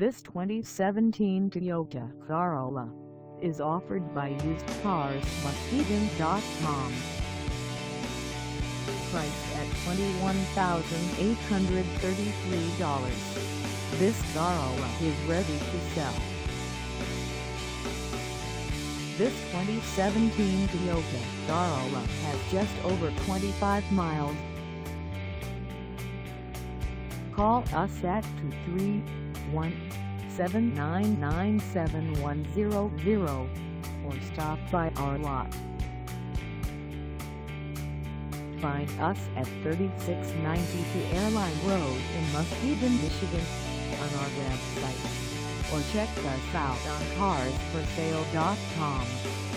This 2017 Toyota Corolla is offered by usedcarsmuskegon.com. Priced at $21,833, this Corolla is ready to sell. This 2017 Toyota Corolla has just over 25 miles. Call us at 231-799-7100 or stop by our lot. Find us at 3692 Airline Road in Muskegon, Michigan on our website or check us out on carsforsale.com.